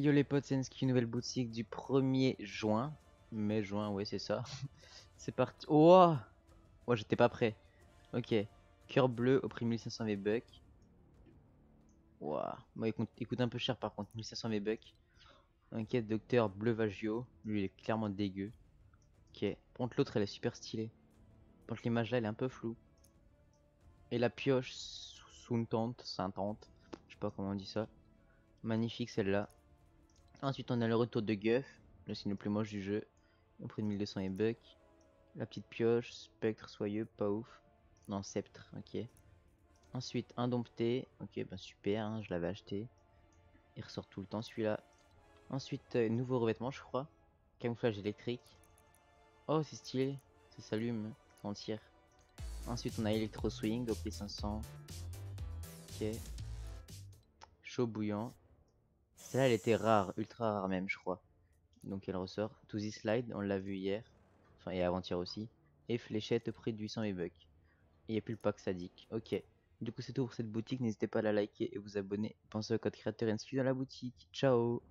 Yo les potes, Senski, nouvelle boutique du 1er juin. Mai, juin, ouais, c'est ça. c'est parti. Oh Ouais, j'étais pas prêt. Ok. Cœur bleu au prix 1500 V-Bucks. Waouh. Bon, il coûte, un peu cher par contre, 1500 V-Bucks. Ok, docteur bleu Vagio. Lui, il est clairement dégueu. Ok. Par contre, l'autre, elle est super stylée. Par contre, l'image là, elle est un peu floue. Et la pioche sous une tente, tente. Je sais pas comment on dit ça. Magnifique celle-là. Ensuite, on a le retour de Guff, le signe le plus moche du jeu, au prix de 1200 et buck. La petite pioche, spectre soyeux, pas ouf. Non, sceptre, ok. Ensuite, indompté, ok, ben super, hein, je l'avais acheté. Il ressort tout le temps celui-là. Ensuite, euh, nouveau revêtement, je crois. Camouflage électrique. Oh, c'est stylé, ça s'allume, ça en tire. Ensuite, on a Electro Swing au prix 500. Ok. Chaud bouillant. Celle-là, elle était rare, ultra rare même, je crois. Donc elle ressort. To the slide, on l'a vu hier. Enfin, et avant-hier aussi. Et fléchette au prix de 800 e-bucks. Il n'y a plus le pack sadique. Ok. Du coup, c'est tout pour cette boutique. N'hésitez pas à la liker et vous abonner. Pensez au code créateur NSQ dans la boutique. Ciao